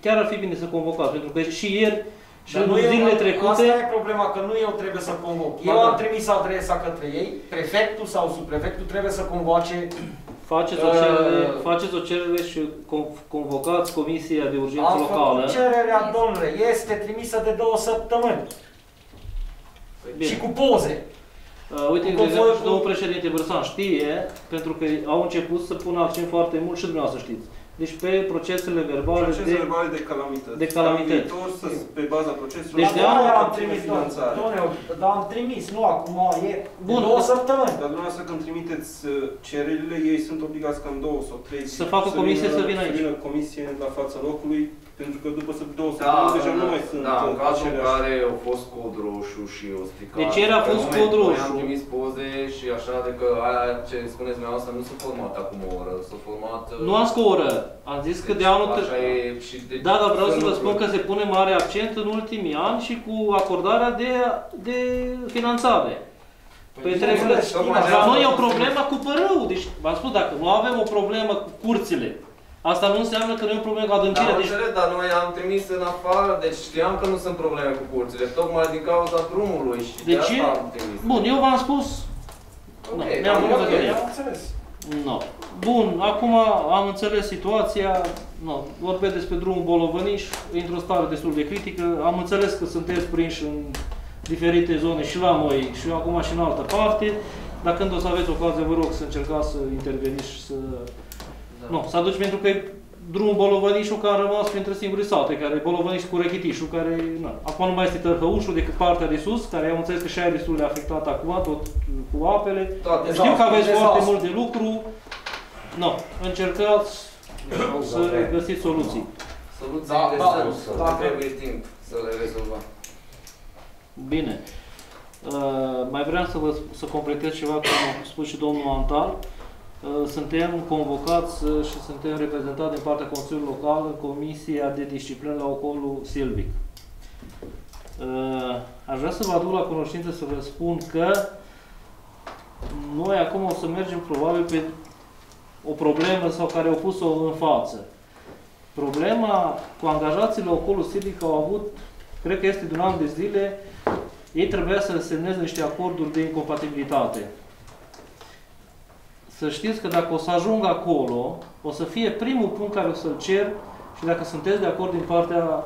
chiar ar fi bine să convocați, pentru că și ieri și Dar în nu eu- zilele Asta trecute... e problema, că nu eu trebuie să convoc. Ba Eu da. am trimis adresa către ei, prefectul sau subprefectul trebuie să convoace Faceți o Uh, cerere, faceți o cerere și con- convocați Comisia de Urgență Am Locală. făcut cererea, domnule, este trimisă de două săptămâni. Bine. Și cu poze. Uh, uite, Cu de exemplu, convoi- și domnul președinte Bărsan știe, pentru că au început să pună accent foarte mult și dumneavoastră știți. Deci pe procesele verbale Procese de... verbale de calamități. de calamități. Ca în viitor, să, pe baza proceselor, Deci de să anul- obținem am trimis, finanțare. domnule, dar am trimis, nu acum, e de Bun. două săptămâni. Dar dumneavoastră când trimiteți uh, cererile, ei sunt obligați ca în două sau trei Să facă comisie să vină aici. Să vină comisie la fața locului, pentru că după să două Da, săptămâni deja nu mai sunt da, în uh, cazul în aceleași. care au fost cod roșu și o stricat. Deci ieri a pe fost moment, cod noi roșu. am trimis poze și așa, de că aia ce spuneți dumneavoastră nu s-a format acum o oră, s-a format... uh, Nu am zis că o oră. Am zis că de anul Așa trecut... e și de... Da, dar vreau să vă lucruri. spun că se pune mare accent în ultimii ani și cu acordarea de, de finanțare. Pe Păi, trebuie bineînțeles, să tocmai La de asta noi e o am problemă cu părău. Deci, v-am spus, dacă nu avem o problemă cu curțile, asta nu înseamnă că nu e o problemă cu Da, adâncirea. am Deci, înțeles, dar noi am trimis în afară, deci știam că nu sunt probleme cu curțile, tocmai din cauza drumului și De de, ce? asta am trimis. Bun, eu v-am spus... Ok, Nu, am mi-am înțeles. okay. Am înțeles. No. Bun, acum am înțeles situația. No, vorbesc despre drumul Bolovăniș, într-o stare destul de critică. Am înțeles că sunteți prinși în diferite zone și la noi și acum și în altă parte. Dar când o să aveți ocazie, vă rog să încercați să interveniți și să... Da. Nu, să aduci pentru că drumul Bolovănișul, care a rămas printre singurii sate, care e Bolovăniș cu Rechitișul, care, na, acum nu mai este Tărhăușul decât partea de sus, care am înțeles că și aia e destul de afectat acum, tot cu apele. Toate Știu că aveți dezastru. foarte mult de lucru. No, încercați să găsiți soluții. Soluțiile Da, da, sunt, da. dar trebuie timp să le rezolvăm. Bine. Uh, mai vreau să vă să completez ceva, cum a spus și domnul Antal. Uh, suntem convocați uh, și suntem reprezentați din partea Consiliului Local în Comisia de Disciplină la Ocolul Silvic. Uh, aș vrea să vă aduc la cunoștință să vă spun că noi acum o să mergem probabil pe o problemă sau care au pus-o în față. Problema cu angajații la Ocolul Silvic au avut, cred că este de un an de zile, ei trebuia să semneze niște acorduri de incompatibilitate. Să știți că dacă o să ajung acolo, o să fie primul punct care o să-l cer și dacă sunteți de acord din partea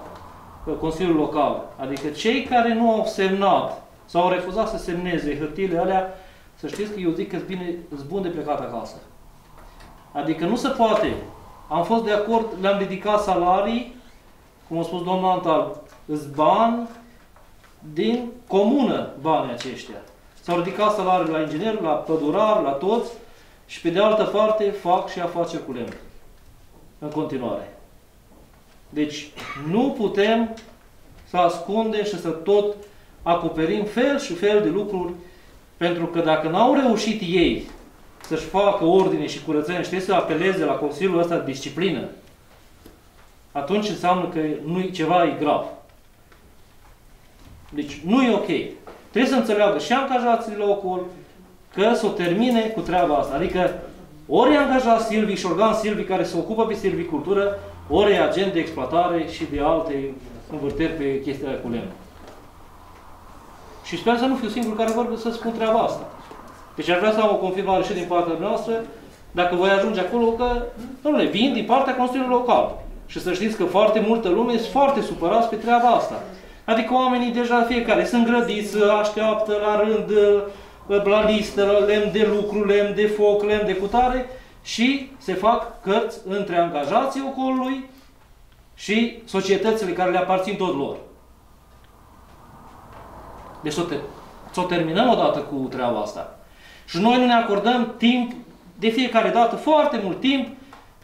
uh, Consiliului Local. Adică cei care nu au semnat sau au refuzat să semneze hârtiile alea, să știți că eu zic că sunt bine, sunt bun de plecat acasă. Adică nu se poate. Am fost de acord, le-am ridicat salarii, cum a spus domnul Antal, îți bani din comună banii aceștia. S-au ridicat salariul la inginer, la pădurar, la toți și pe de altă parte fac și afaceri cu lemn. În continuare. Deci nu putem să ascundem și să tot acoperim fel și fel de lucruri pentru că dacă n-au reușit ei să-și facă ordine și curățenie, știi, să apeleze la Consiliul ăsta de disciplină, atunci înseamnă că nu ceva e grav. Deci nu e ok. Trebuie să înțeleagă și angajații la ocol că să o termine cu treaba asta. Adică ori e angajat silvic și organ silvic care se ocupă pe silvicultură, ori e agent de exploatare și de alte învârteri pe chestia aia cu lemn. Și sper să nu fiu singur care vorbe să spun treaba asta. Deci ar vrea să am o confirmare și din partea noastră, dacă voi ajunge acolo, că, domnule, vin din partea Consiliului Local. Și să știți că foarte multă lume sunt foarte supărați pe treaba asta. Adică oamenii deja fiecare sunt grădiți, așteaptă la rând, la listă, la lemn de lucru, lemn de foc, lemn de cutare și se fac cărți între angajații ocolului și societățile care le aparțin tot lor. Deci să o, te- să o terminăm odată cu treaba asta. Și noi nu ne acordăm timp de fiecare dată, foarte mult timp,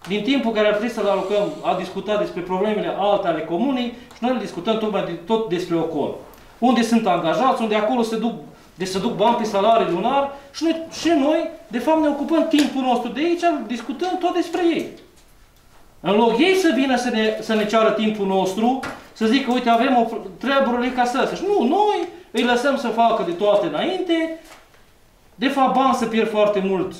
din timpul care ar trebui să-l alocăm a discuta despre problemele alte ale comunei și noi le discutăm tocmai de, tot despre ocol. Unde sunt angajați, unde acolo se duc, de se duc bani pe salarii lunar și noi, și noi, de fapt, ne ocupăm timpul nostru de aici, discutăm tot despre ei. În loc ei să vină să ne, să ne ceară timpul nostru, să zică, uite, avem o treburile ca să Și nu, noi îi lăsăm să facă de toate înainte, de fapt, bani să pierd foarte mult.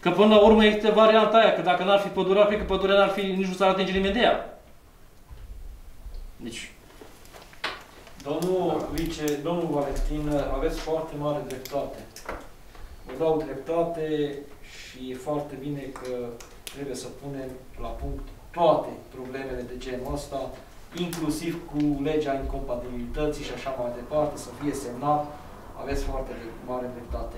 Că până la urmă este varianta aia, că dacă n-ar fi pădurea, cred că pădurea n-ar fi, nici nu s-ar atinge nimeni de ea. Deci, Domnul vice, domnul Valentin, aveți foarte mare dreptate. Vă dau dreptate și e foarte bine că trebuie să punem la punct toate problemele de genul ăsta, inclusiv cu legea incompatibilității și așa mai departe, să fie semnat. Aveți foarte mare dreptate.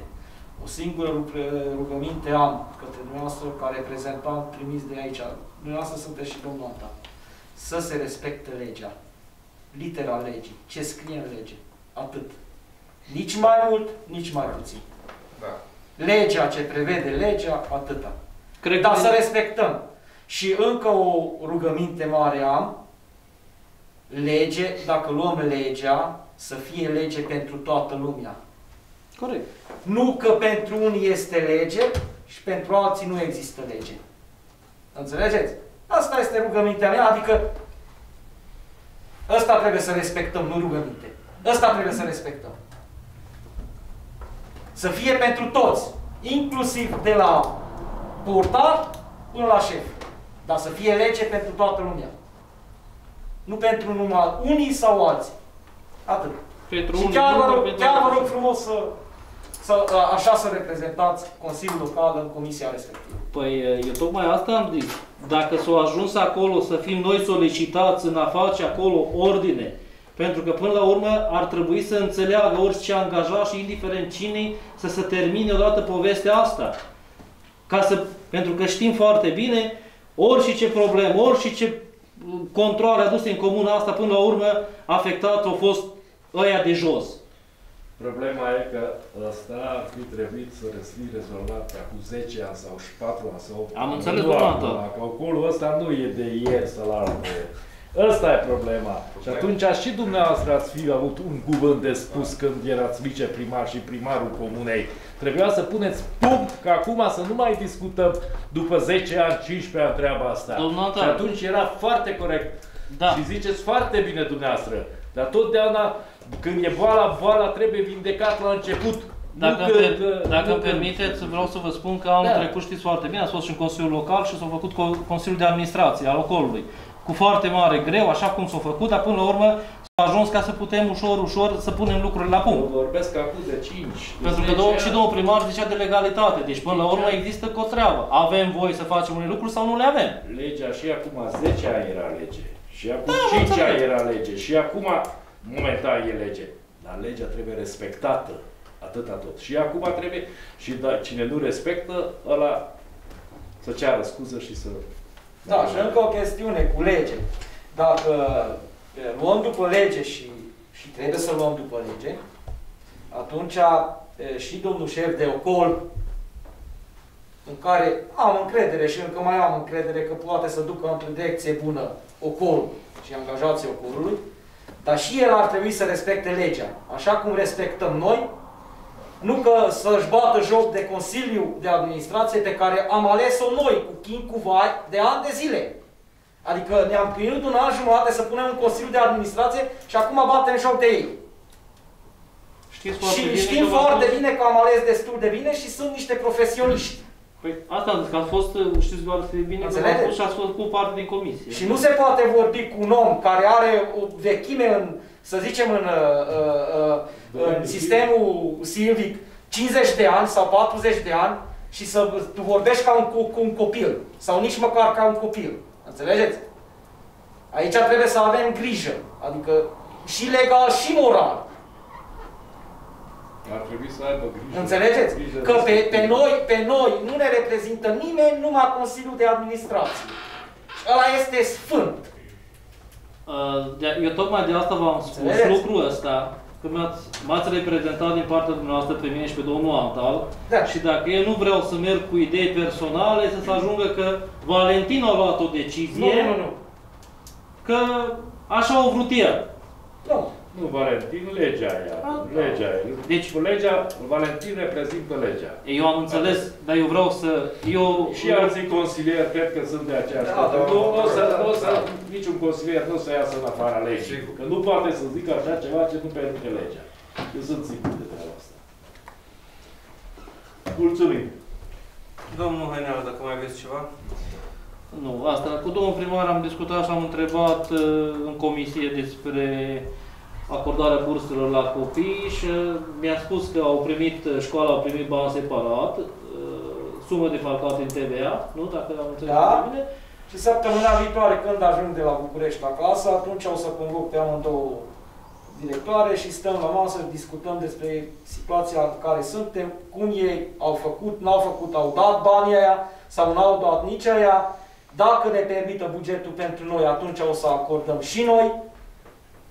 O singură rug- rugăminte am către dumneavoastră ca reprezentant trimis de aici. Dumneavoastră sunteți și domnul Anta. Să se respecte legea litera legii, ce scrie în lege. Atât. Nici mai mult, nici mai puțin. Da. Legea ce prevede legea, atâta. cred Dar că... să respectăm. Și încă o rugăminte mare am. Lege, dacă luăm legea, să fie lege pentru toată lumea. Corect. Nu că pentru unii este lege și pentru alții nu există lege. Înțelegeți? Asta este rugămintea mea, adică ăsta trebuie să respectăm, nu rugăminte. Ăsta trebuie să respectăm. Să fie pentru toți, inclusiv de la portar până la șef. Dar să fie lege pentru toată lumea. Nu pentru numai unii sau alții. Atât. Pentru Și unii chiar vă nu, rog, pentru chiar vă alții. rog frumos să, să, a- așa să reprezentați Consiliul Local în comisia respectivă. Păi eu tocmai asta am zis. Dacă s-au ajuns acolo să fim noi solicitați în a face acolo ordine, pentru că până la urmă ar trebui să înțeleagă orice angajat și indiferent cine să se termine odată povestea asta. Ca să, pentru că știm foarte bine ori și ce problemă, ori și ce controle aduse în comuna asta, până la urmă, afectați au fost ăia de jos. Problema e că ăsta ar fi trebuit să fi rezolvat pe acum 10 ani sau 4 ani sau 8 Am înțeles, Nu doamna acum, ta. Că ocolul ăsta nu e de ieri sau la alte. Ăsta e problema. Și atunci și dumneavoastră ați fi avut un cuvânt de spus când erați viceprimar și primarul comunei. Trebuia să puneți punct, că acum să nu mai discutăm după 10 ani, 15 ani treaba asta. Domnul și atunci era foarte corect. Da. Și ziceți foarte bine dumneavoastră. Dar totdeauna, când e boala, boala trebuie vindecat la început. Dacă, nu îmi că- per- că- dacă nu îmi că- permiteți, vreau să vă spun că anul Da. trecut știți foarte bine, ați fost și în Consiliul Local și s-a făcut co- Consiliul de Administrație al Ocolului. Cu foarte mare greu, așa cum s-a făcut, dar până la urmă s-a ajuns ca să putem ușor, ușor să punem lucrurile la punct. Vorbesc acum de 5. Pentru că domnul, și domnul primar zicea de legalitate, deci până la urmă există cu o treabă. Avem voie să facem unele lucruri sau nu le avem. Legea și acum 10 ani era lege. Și acum Da, 5 înțeleg. ani era lege. Și acum, momentan, e lege. Dar legea trebuie respectată. Atâta tot. Și acum trebuie, și da, cine nu respectă, ăla să ceară scuză și să... Da, și încă o chestiune cu lege. Dacă e, luăm după lege și, și trebuie să luăm după lege, atunci e, și domnul șef de ocol, în care am încredere și încă mai am încredere că poate să ducă într-o direcție bună ocolul și angajații ocolului, dar și el ar trebui să respecte legea, așa cum respectăm noi, nu că să-și bată joc de Consiliu de Administrație pe care am ales-o noi cu chin cu vai de ani de zile. Adică ne-am chinuit un an jumătate să punem un Consiliu de Administrație și acum batem joc de ei. Știți foarte Și bine știm că v-am foarte spus- bine că am ales destul de bine și sunt niște profesioniști. Păi asta am zis, că a fost, știți foarte bine că v-am Înțelegeți? spus și ați fost cu parte din comisie. Și nu se poate vorbi cu un om care are o vechime în, să zicem, în, uh, uh, în sistemul silvic 50 de ani sau 40 de ani și să tu vorbești ca un, cu, cu un copil sau nici măcar ca un copil. Înțelegeți? Aici trebuie să avem grijă, adică și legal și moral. Ar trebui să aibă grijă. Înțelegeți? Grijă Că de- pe, pe, noi, pe noi nu ne reprezintă nimeni, numai Consiliul de Administrație. Și ăla este sfânt. Uh, de- Eu tocmai de asta v-am spus Înțelegeți? lucrul ăsta, că m-ați, m-ați reprezentat din partea dumneavoastră pe mine și pe domnul Antal Da. și dacă eu nu vreau să merg cu idei personale, să se ajungă că Valentin a luat o decizie Nu, nu, nu. că așa au vrut el. Nu. Nu, Valentin, legea aia. Legea aia. Deci, legea, Valentin reprezintă legea. Eu am înțeles, dar eu vreau să... Eu, Și alții consilieri cred că sunt de aceeași Da, parte. da, Nu, da, nu o să, da, nu o să, da. niciun consilier nu o să iasă în afara legii. Că nu poate să zică așa ceva ce nu permite legea. Eu sunt sigur de treaba asta. Mulțumim. Domnul Haineală, dacă mai aveți ceva? Nu, asta, cu domnul primar am discutat și am întrebat uh, în comisie despre acordarea burselor la copii și uh, mi-a spus că au primit, uh, școala au primit bani separat, uh, sumă defalcată în TVA, nu? Dacă am înțeles Da. bine. Și săptămâna viitoare, când ajung de la București la clasă, atunci o să convoc pe amândouă directoare și stăm la masă, discutăm despre situația în care suntem, cum ei au făcut, n-au făcut, au dat banii aia sau n-au dat nici aia. Dacă ne permită bugetul pentru noi, atunci o să acordăm și noi.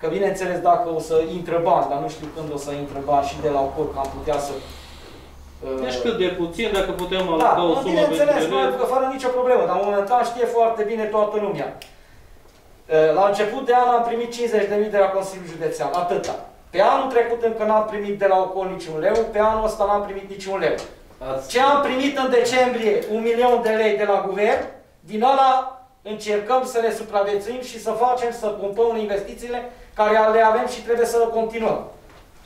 Că bineînțeles dacă o să intre bani, dar nu știu când o să intre bani și de la OCOR, că am putea să... uh, Deci cât de puțin, dacă putem da, aloca o nu, sumă bineînțeles, pentru noi, ele. fără nicio problemă, dar momentan știe foarte bine toată lumea. E, La început de an am primit 50.000 de la Consiliul Județean, atâta. Pe anul trecut încă n-am primit de la Ocol niciun leu, pe anul ăsta n-am primit niciun leu. Ce am primit în decembrie, un milion de lei de la guvern, din ăla încercăm să le supraviețuim și să facem, să pumpăm investițiile care le avem și trebuie să le continuăm.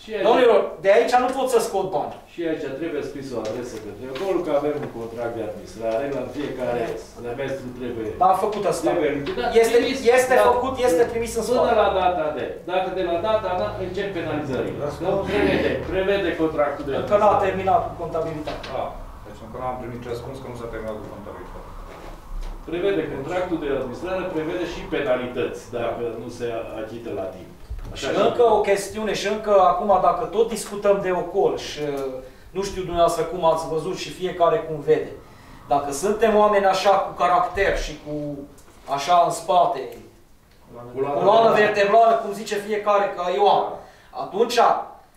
Și aici, Domnilor, de aici nu pot să scot bani. și aici trebuie scris o adresă către acolo, că avem un contract de administrare, la fiecare semestru trebuie... Am făcut asta. Trebuie lichidat. Este, Trimis, este da. făcut, este trimis în Până spate. la data de. Dacă de la data de încep penalizările. Că Prevede, prevede contractul de Încă n-a terminat cu contabilitatea. Da. Deci încă n-am primit răspuns că nu s-a terminat cu contabilitatea. Prevede contractul de administrare, prevede și penalități dacă nu se achită la timp. Și încă o chestiune, și încă acum, dacă tot discutăm de ocol și uh, nu știu dumneavoastră cum ați văzut și fiecare cum vede, Dacă suntem oameni așa cu caracter și cu așa în spate, coloană vertebrală, cum zice fiecare ca Ioan, atunci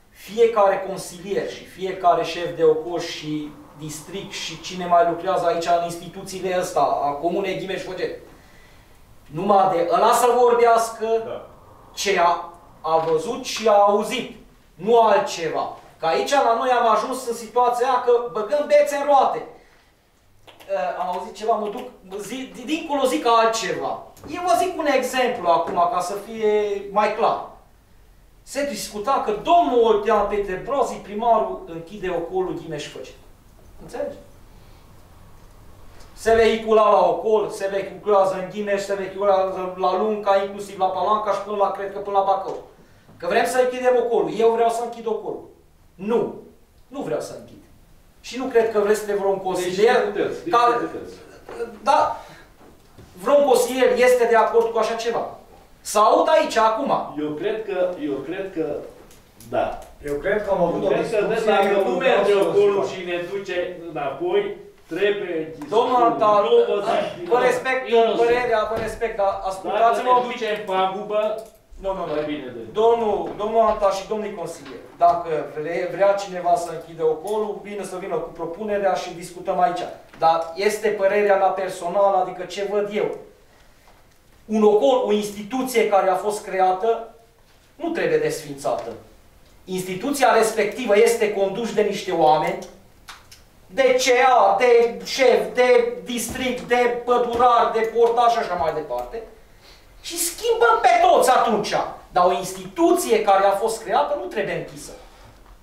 fiecare consilier și fiecare șef de ocol și district și cine mai lucrează aici în instituțiile ăsta, a Comunei Ghimeș-Făget, numai de ăla să vorbească Da. ce a, a văzut și a auzit, nu altceva. Că aici la noi am ajuns în situația aia că băgăm bețe în roate. Uh, am auzit ceva, mă duc, zi, dincolo zic altceva. Eu vă zic un exemplu acum, ca să fie mai clar. Se discuta că domnul Oltean Petre Brozi, primarul, închide ocolul Ghimeș Făget. Înțelegi? Se vehicula la ocol, se vehiculează în Ghimeș, se vehiculează la Lunca, inclusiv la Palanca și până la, cred că până la Bacău. Că vrem să închidem ocolul. Eu vreau să închid ocolul. Nu. Nu vreau să închid. Și nu cred că vreți să vreun consilier care... Da, vreun consilier este de acord cu așa ceva. Să aud aici, acum. Eu cred că, eu cred că, da. Eu cred că am avut Eu o cred că de discuție... dacă nu eu merge vreau să acolo spun. și ne duce înapoi, trebuie închis. Domnul Antal, Nu vă zic, vă nu. respect Eu nu părerea, vă respect, dar Dacă ascultați-mă ne un pic. duce în pagubă, Nu, nu, nu. mai bine de. Domnul, domnul Anta și domnul consilier, dacă vre, vrea cineva să închide ocolul, bine să vină cu propunerea și discutăm aici. Dar este părerea mea personală, adică ce văd eu. Un ocol, o instituție care a fost creată, nu trebuie desfințată. Instituția respectivă este condus de niște oameni, de CA, de șef, de district, de pădurar, de portar și așa mai departe, și schimbăm pe toți atunci. Dar o instituție care a fost creată nu trebuie închisă.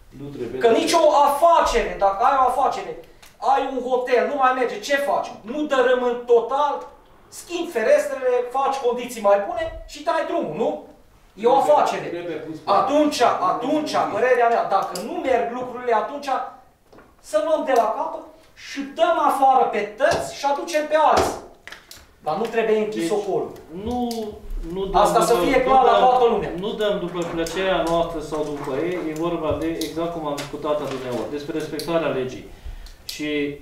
Nu trebuie. Că nicio afacere, dacă ai o afacere, ai un hotel, nu mai merge, ce faci? Nu dărâm în total, schimbi ferestrele, faci condiții mai bune și dai drumul, nu? E o afacere. Trebuie pus pe- Atunci, atunci, părerea mea, dacă nu merg lucrurile, atunci să luăm de la capăt și dăm afară pe tăți și aducem pe alții. Dar nu trebuie închis Deci, ocolul. Nu, nu dăm Asta să după- fie nu clar la dăm- toată lumea. Nu dăm după plăcerea noastră sau după ei, e vorba de, exact cum am discutat adineori, despre respectarea legii. Și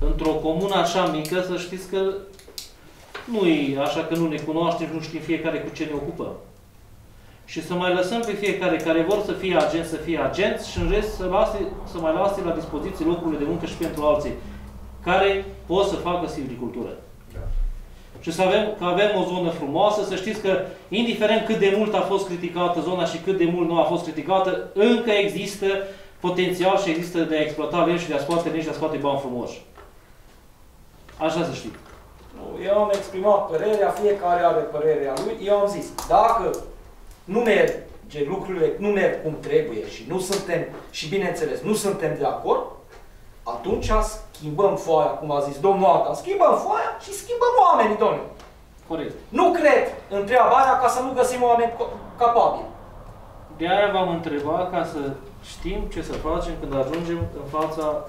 într-o comună așa mică, să știți că nu e așa că nu ne cunoaștem, nu știm fiecare cu ce ne ocupăm. Și să mai lăsăm pe fiecare care vor să fie agenți, să fie agenți și în rest să, lase, să mai lase la dispoziție locurile de muncă și pentru alții care pot să facă silvicultură. Și să avem, că avem o zonă frumoasă, să știți că indiferent cât de mult a fost criticată zona și cât de mult nu a fost criticată, încă există potențial și există de a exploata lemn și de a scoate lemn și de a scoate bani frumoși. Așa să știți. Nu, Eu am exprimat părerea, fiecare are părerea lui. Eu am zis, dacă nu merge lucrurile, nu merg cum trebuie și nu suntem, și bineînțeles, nu suntem de acord, atunci schimbăm foaia, cum a zis domnul Ata, schimbăm foaia și schimbăm oamenii, domnule. Corect. Nu cred în treaba aia ca să nu găsim oameni co- capabili. De aia v-am întrebat ca să știm ce să facem când ajungem în fața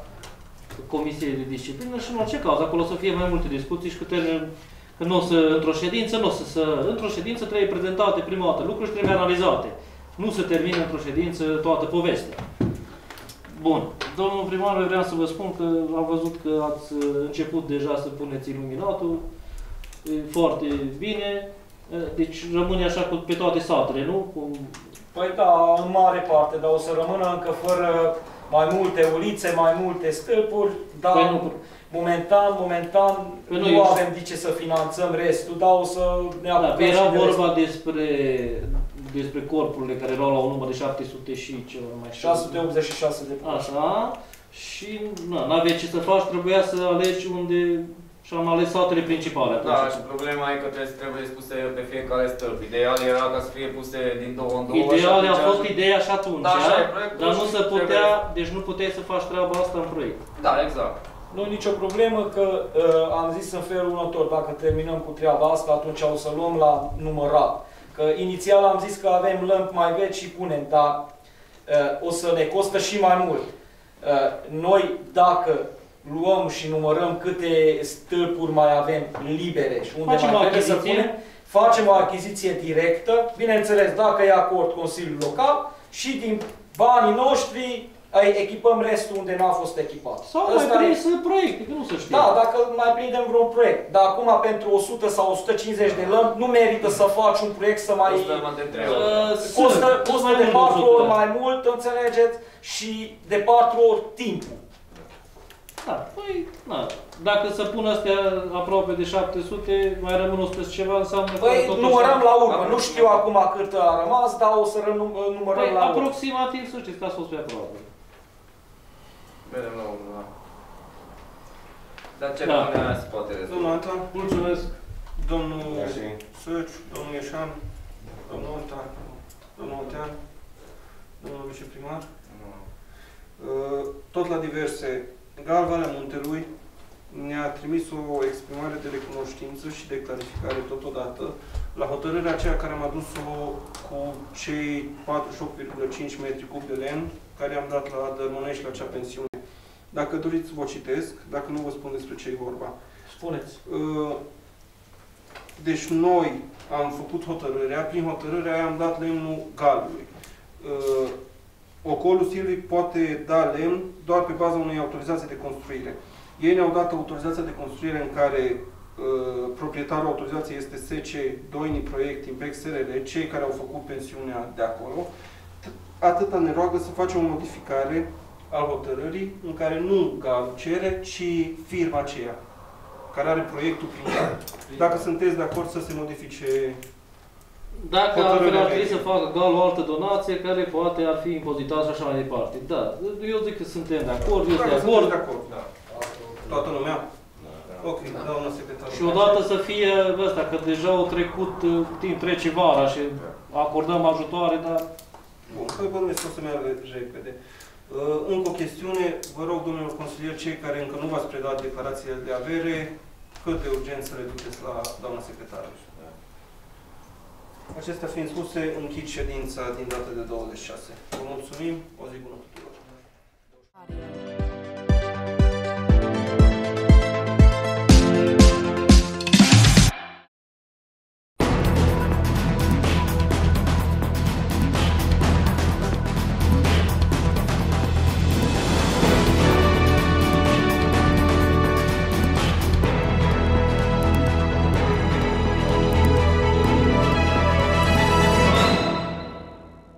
Comisiei de Disciplină și în orice caz. Acolo să fie mai multe discuții și cu termen că nu o să, într-o ședință, nu o să, să, într-o ședință trebuie prezentate prima dată lucruri și trebuie analizate. Nu se termină într-o ședință toată povestea. Bun. Domnul primar, eu vreau să vă spun că am văzut că ați uh, început deja să puneți iluminatul. E foarte bine. Uh, Deci rămâne așa cu, pe toate satele, nu? Cum Păi da, în mare parte, dar o să rămână încă fără mai multe ulițe, mai multe stâlpuri, dar Păi nu- momentan, momentan Păi nu, nu, eu- avem de ce să finanțăm restul, dar o să ne Da, apucăm pe era și de restul. vorba despre, despre corpurile care erau la un număr de 700 și ceva nu mai știu. 686 de puși. Așa. Și nu aveai ce să faci, trebuia să alegi unde și am ales satele principale atunci. Da, și problema e că trebuie, trebuie spuse pe fiecare stâlp. Ideal era ca să fie puse din două în două. Ideal și a atunci- fost ideea și atunci, Da, așa e proiectul dar nu și se putea, trebuie- deci nu puteai să faci treaba asta în proiect. Da, exact. Nu e nicio problemă că uh, am zis în felul următor, dacă terminăm cu treaba asta, atunci o să luăm la numărat. Că inițial am zis că avem lămpi mai vechi și punem, dar uh, o să ne costă și mai mult. Uh, noi, dacă luăm și numărăm câte stâlpuri mai avem libere și unde Facem mai o trebuie să achiziție. punem, facem o achiziție directă, bineînțeles, dacă e acord Consiliul Local și din banii noștri Îi echipăm restul unde n-a fost echipat. Sau mai Ăsta e- prins proiecte, că nu se știe. Da, dacă mai prindem vreun proiect. Dar acum pentru 100 sau 150 de lămpi nu merită să faci un proiect să mai... Costă mai de trei Uh, ori. sunt- Costă, sunt costă mai de mult 4 100. ori mai mult, înțelegeți? Și de 4 ori timpul. Da, păi, na, dacă se pun astea aproape de 700, mai rămân 100 și ceva, înseamnă că Păi totuși... numărăm la urmă, nu știu acum cât a rămas, dar o să rănum- numărăm Păi, la urmă. aproximativ, să știți că a fost pe aproape. Vedem la urmă, da. Dar ce Da. rămâne se poate rezolva. Domnul Antan, Mulțumesc. domnul Mersi. Săci, domnul Ieșan, domnul Antan, domnul Otean, domnul viceprimar. Uh, Tot la diverse, Gal Valea Muntelui ne-a trimis o exprimare de recunoștință și de clarificare totodată la hotărârea aceea care am adus-o cu cei 48,5 metri cub de lemn care am dat la Dărmănești la acea pensiune. Dacă doriți, vă citesc, dacă nu vă spun despre ce e vorba. Spuneți. Uh, Deci noi am făcut hotărârea, prin hotărârea aia am dat lemnul galului. Uh, Ocolul Silvic poate da lemn doar pe baza unei autorizații de construire. Ei ne-au dat autorizația de construire în care uh, proprietarul autorizației este SC Doini Proiect Impex SRL, cei care au făcut pensiunea de acolo. T- Atâta ne roagă să facem o modificare al hotărârii în care nu GAL cere, ci firma aceea care are proiectul prin GAL. Dacă sunteți de acord să se modifice Dacă Hotărârea altfel ar veche. trebui să facă gal o altă donație care poate ar fi impozitată și așa mai departe. Da, eu zic că suntem de acord, eu sunt Dacă de acord. sunteți de acord. Toată lumea? Ok, doamna secretar. Și odată să fie ăsta, că deja au trecut, uh, timp trece vara și acordăm ajutoare, dar Bun, că bănuiesc că o să meargă repede. Uh, încă o chestiune, vă rog, domnilor consilieri, cei care încă nu v-ați predat declarațiile de avere, cât de urgent să le duceți la doamna secretară. Acestea fiind spuse, închid ședința din data de 26. Vă mulțumim, o zi bună tuturor.